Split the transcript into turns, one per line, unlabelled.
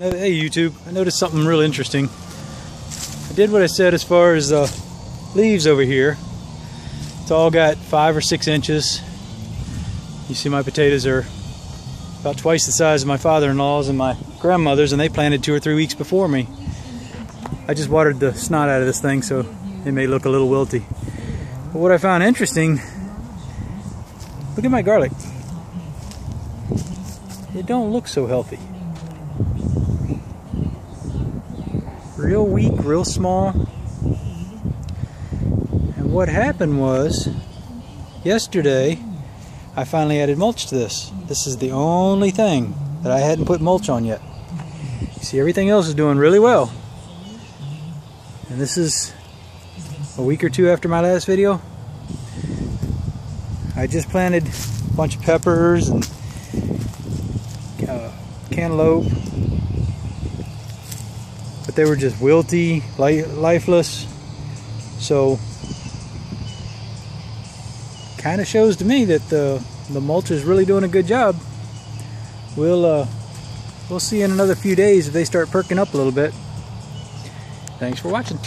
Hey YouTube, I noticed something real interesting. I did what I said as far as the leaves over here. It's all got five or six inches. You see my potatoes are about twice the size of my father-in-law's and my grandmother's and they planted two or three weeks before me. I just watered the snot out of this thing so it may look a little wilty. But what I found interesting, look at my garlic. It don't look so healthy. Real weak, real small. And what happened was, yesterday, I finally added mulch to this. This is the only thing that I hadn't put mulch on yet. You see, everything else is doing really well. And this is a week or two after my last video. I just planted a bunch of peppers and uh, cantaloupe but they were just wilty, lifeless. So, kind of shows to me that the the mulch is really doing a good job. We'll uh, we'll see in another few days if they start perking up a little bit. Thanks for watching.